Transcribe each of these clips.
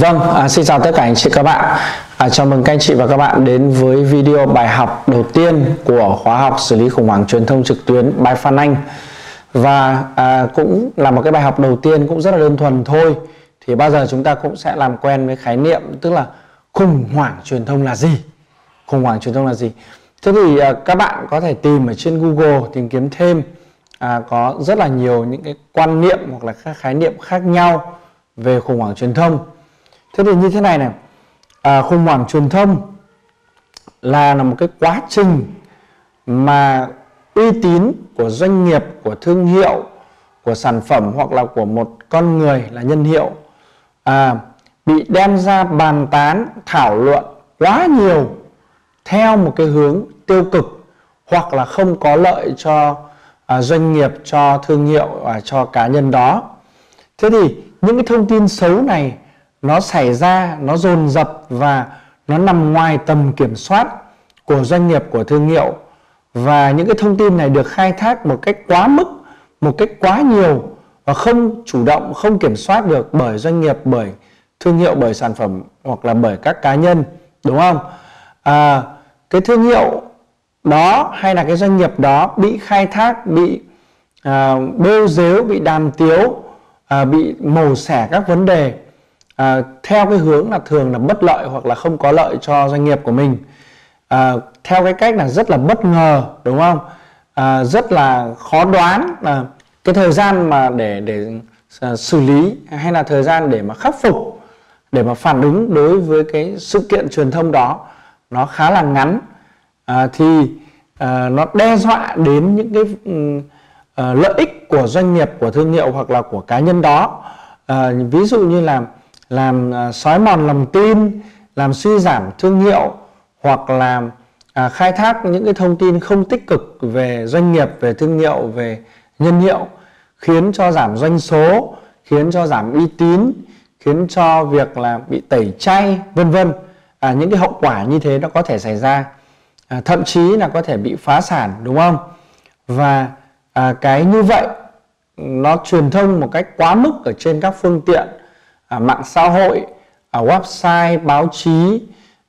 Vâng, à, xin chào tất cả anh chị các bạn. À, chào mừng các anh chị và các bạn đến với video bài học đầu tiên của khóa học xử lý khủng hoảng truyền thông trực tuyến by Phan Anh. Và à, cũng là một cái bài học đầu tiên cũng rất là đơn thuần thôi. Thì bao giờ chúng ta cũng sẽ làm quen với khái niệm tức là khủng hoảng truyền thông là gì? Khủng hoảng truyền thông là gì? Thế thì à, các bạn có thể tìm ở trên Google tìm kiếm thêm à, có rất là nhiều những cái quan niệm hoặc là các khái niệm khác nhau về khủng hoảng truyền thông thế thì như thế này này. À, khủng hoảng truyền thông là là một cái quá trình mà uy tín của doanh nghiệp của thương hiệu của sản phẩm hoặc là của một con người là nhân hiệu à, bị đem ra bàn tán thảo luận quá nhiều theo một cái hướng tiêu cực hoặc là không có lợi cho à, doanh nghiệp cho thương hiệu và cho cá nhân đó. Thế thì những cái thông tin xấu này nó xảy ra nó dồn dập và nó nằm ngoài tầm kiểm soát của doanh nghiệp của thương hiệu. Và những cái thông tin này được khai thác một cách quá mức một cách quá nhiều và không chủ động không kiểm soát được bởi doanh nghiệp bởi thương hiệu bởi sản phẩm hoặc là bởi các cá nhân đúng không? À, cái thương hiệu đó hay là cái doanh nghiệp đó bị khai thác bị à, bêu dếu bị đàm tiếu à, bị mổ xẻ các vấn đề à, theo cái hướng là thường là bất lợi hoặc là không có lợi cho doanh nghiệp của mình. À, theo cái cách là rất là bất ngờ đúng không? À, rất là khó đoán là cái thời gian mà để để à, xử lý hay là thời gian để mà khắc phục để mà phản ứng đối với cái sự kiện truyền thông đó nó khá là ngắn. À, thì à, nó đe dọa đến những cái ừ, à, lợi ích của doanh nghiệp của thương hiệu hoặc là của cá nhân đó. À, ví dụ như là làm à, xói mòn lòng tin làm suy giảm thương hiệu hoặc là à, khai thác những cái thông tin không tích cực về doanh nghiệp về thương hiệu về nhân hiệu khiến cho giảm doanh số khiến cho giảm uy tín khiến cho việc là bị tẩy chay vân vân. À, những cái hậu quả như thế nó có thể xảy ra. À, thậm chí là có thể bị phá sản đúng không? Và à, cái như vậy nó truyền thông một cách quá mức ở trên các phương tiện à, mạng xã hội à, website báo chí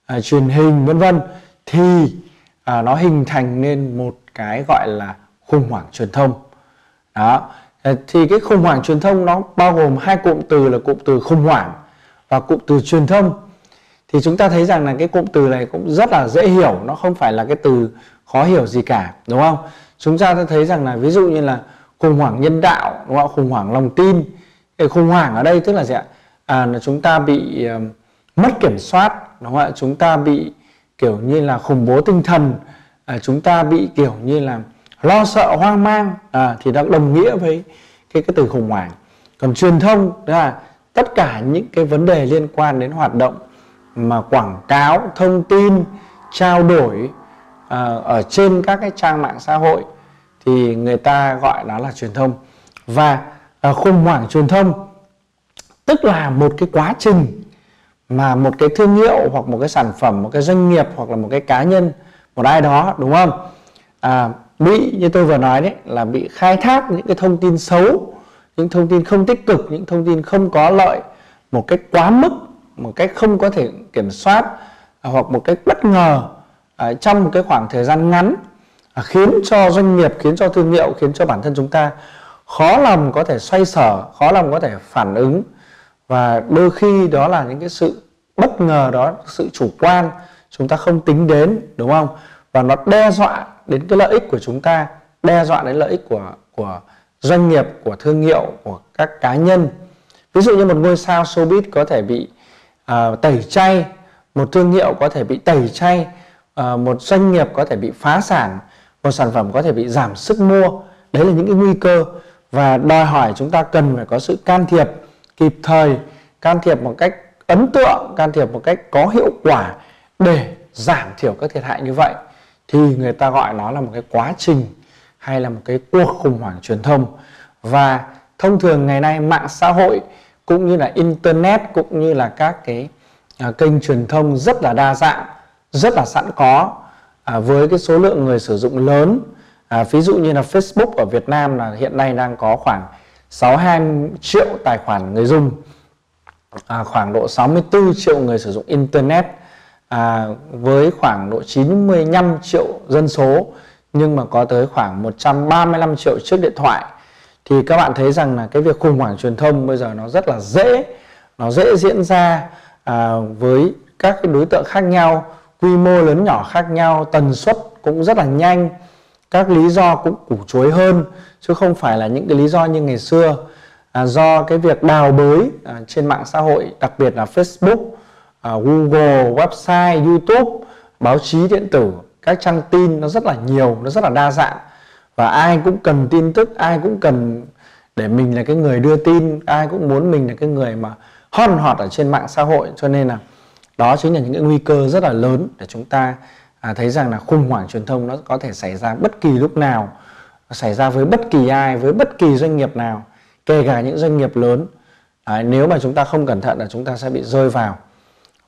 à, truyền hình vân vân thì à, nó hình thành nên một cái gọi là khủng hoảng truyền thông. Đó. À, thì cái khủng hoảng truyền thông nó bao gồm hai cụm từ là cụm từ khủng hoảng và cụm từ truyền thông. Thì chúng ta thấy rằng là cái cụm từ này cũng rất là dễ hiểu nó không phải là cái từ khó hiểu gì cả đúng không? Chúng ta thấy rằng là ví dụ như là khủng hoảng nhân đạo đúng không? Khủng hoảng lòng tin. Cái khủng hoảng ở đây tức là gì ạ? À, là chúng ta bị uh, mất kiểm soát đúng không ạ? Chúng ta bị kiểu như là khủng bố tinh thần à, chúng ta bị kiểu như là lo sợ hoang mang à, thì đang đồng nghĩa với cái cái từ khủng hoảng. Còn truyền thông đó là tất cả những cái vấn đề liên quan đến hoạt động mà quảng cáo thông tin trao đổi à, ở trên các cái trang mạng xã hội thì người ta gọi đó là truyền thông. Và à, khủng hoảng truyền thông tức là một cái quá trình mà một cái thương hiệu hoặc một cái sản phẩm một cái doanh nghiệp hoặc là một cái cá nhân một ai đó đúng không? À, bị như tôi vừa nói đấy là bị khai thác những cái thông tin xấu những thông tin không tích cực những thông tin không có lợi một cách quá mức một cách không có thể kiểm soát à, hoặc một cách bất ngờ à, trong một cái khoảng thời gian ngắn à, khiến cho doanh nghiệp khiến cho thương hiệu khiến cho bản thân chúng ta khó lòng có thể xoay sở khó lòng có thể phản ứng và đôi khi đó là những cái sự bất ngờ đó sự chủ quan chúng ta không tính đến đúng không? Và nó đe dọa đến cái lợi ích của chúng ta đe dọa đến lợi ích của của doanh nghiệp của thương hiệu của các cá nhân. Ví dụ như một ngôi sao showbiz có thể bị uh, tẩy chay một thương hiệu có thể bị tẩy chay uh, một doanh nghiệp có thể bị phá sản một sản phẩm có thể bị giảm sức mua. Đấy là những cái nguy cơ và đòi hỏi chúng ta cần phải có sự can thiệp kịp thời can thiệp một cách ấn tượng can thiệp một cách có hiệu quả để giảm thiểu các thiệt hại như vậy thì người ta gọi nó là một cái quá trình hay là một cái cuộc khủng hoảng truyền thông. Và thông thường ngày nay mạng xã hội cũng như là internet cũng như là các cái à, kênh truyền thông rất là đa dạng rất là sẵn có à, với cái số lượng người sử dụng lớn. À, ví dụ như là Facebook ở Việt Nam là hiện nay đang có khoảng 62 triệu tài khoản người dùng à, khoảng độ 64 triệu người sử dụng internet à, với khoảng độ 95 triệu dân số nhưng mà có tới khoảng 135 triệu chiếc điện thoại. Thì các bạn thấy rằng là cái việc khủng hoảng truyền thông bây giờ nó rất là dễ nó dễ diễn ra à, với các cái đối tượng khác nhau quy mô lớn nhỏ khác nhau tần suất cũng rất là nhanh các lý do cũng củ chuối hơn chứ không phải là những cái lý do như ngày xưa à, do cái việc đào bới à, trên mạng xã hội đặc biệt là Facebook à, Google website YouTube báo chí điện tử các trang tin nó rất là nhiều nó rất là đa dạng. Và ai cũng cần tin tức ai cũng cần để mình là cái người đưa tin ai cũng muốn mình là cái người mà hot hot ở trên mạng xã hội. Cho nên là đó chính là những cái nguy cơ rất là lớn để chúng ta à, thấy rằng là khủng hoảng truyền thông nó có thể xảy ra bất kỳ lúc nào xảy ra với bất kỳ ai với bất kỳ doanh nghiệp nào kể cả những doanh nghiệp lớn. À, nếu mà chúng ta không cẩn thận là chúng ta sẽ bị rơi vào.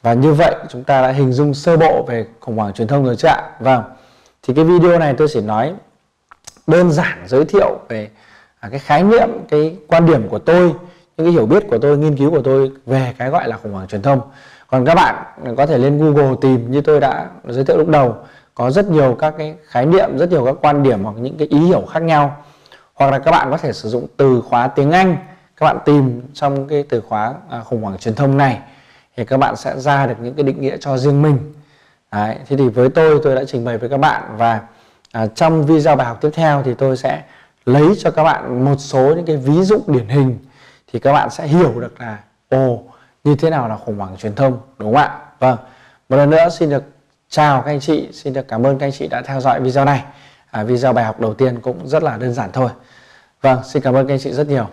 Và như vậy chúng ta đã hình dung sơ bộ về khủng hoảng truyền thông rồi chứ ạ? Vâng. Thì cái video này tôi chỉ nói đơn giản giới thiệu về à, cái khái niệm cái quan điểm của tôi những cái hiểu biết của tôi nghiên cứu của tôi về cái gọi là khủng hoảng truyền thông còn các bạn có thể lên Google tìm như tôi đã giới thiệu lúc đầu. Có rất nhiều các cái khái niệm rất nhiều các quan điểm hoặc những cái ý hiểu khác nhau. Hoặc là các bạn có thể sử dụng từ khóa tiếng Anh. Các bạn tìm trong cái từ khóa à, khủng hoảng truyền thông này thì các bạn sẽ ra được những cái định nghĩa cho riêng mình. Đấy, thế thì với tôi tôi đã trình bày với các bạn và à, trong video bài học tiếp theo thì tôi sẽ lấy cho các bạn một số những cái ví dụ điển hình thì các bạn sẽ hiểu được là ồ như thế nào là khủng hoảng truyền thông đúng không ạ? Vâng. Một lần nữa xin được chào các anh chị xin được cảm ơn các anh chị đã theo dõi video này. À, video bài học đầu tiên cũng rất là đơn giản thôi. Vâng xin cảm ơn các anh chị rất nhiều.